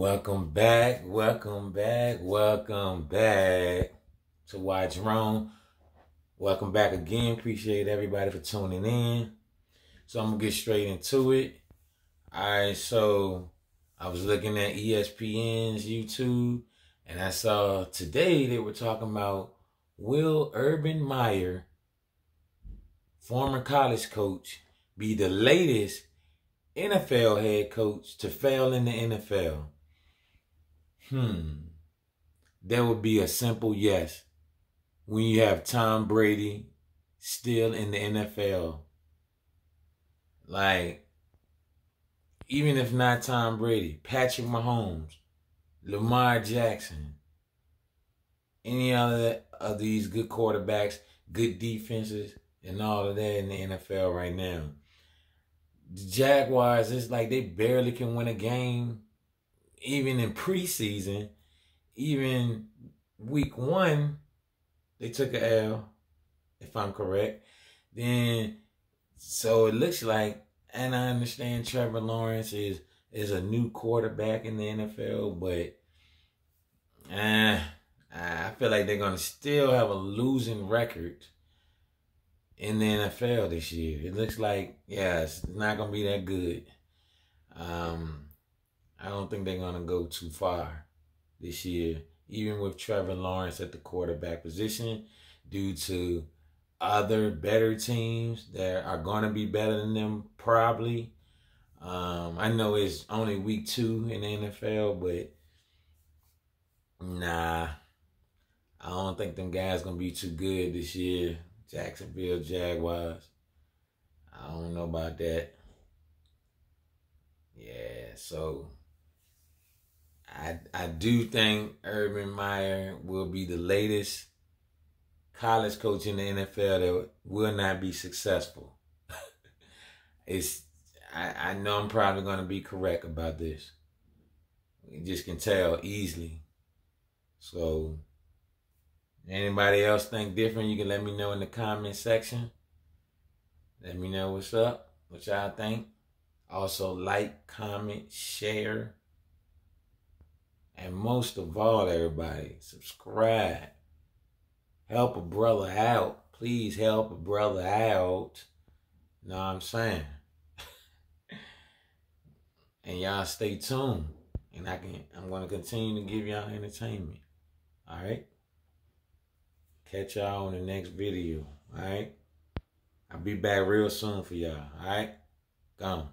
Welcome back, welcome back, welcome back to Watch Rome. Welcome back again. Appreciate everybody for tuning in. So I'm gonna get straight into it. Alright, so I was looking at ESPN's YouTube and I saw today they were talking about Will Urban Meyer, former college coach, be the latest NFL head coach to fail in the NFL? Hmm. That would be a simple yes. When you have Tom Brady still in the NFL. Like, even if not Tom Brady, Patrick Mahomes, Lamar Jackson, any other of these good quarterbacks, good defenses, and all of that in the NFL right now. The Jaguars, it's like they barely can win a game even in preseason, even week one, they took a L, if I'm correct. Then, so it looks like, and I understand Trevor Lawrence is is a new quarterback in the NFL, but uh, I feel like they're gonna still have a losing record in the NFL this year. It looks like, yeah, it's not gonna be that good. Um, I don't think they're going to go too far this year, even with Trevor Lawrence at the quarterback position, due to other better teams that are going to be better than them, probably. Um, I know it's only week two in the NFL, but nah, I don't think them guys gonna be too good this year. Jacksonville Jaguars. I don't know about that. Yeah, so I I do think Urban Meyer will be the latest college coach in the NFL that will not be successful. it's I, I know I'm probably gonna be correct about this. You just can tell easily. So anybody else think different, you can let me know in the comment section. Let me know what's up, what y'all think. Also like, comment, share and most of all, everybody, subscribe. Help a brother out. Please help a brother out. Know what I'm saying? and y'all stay tuned. And I can I'm gonna continue to give y'all entertainment. Alright? Catch y'all on the next video. Alright? I'll be back real soon for y'all. Alright? Gone.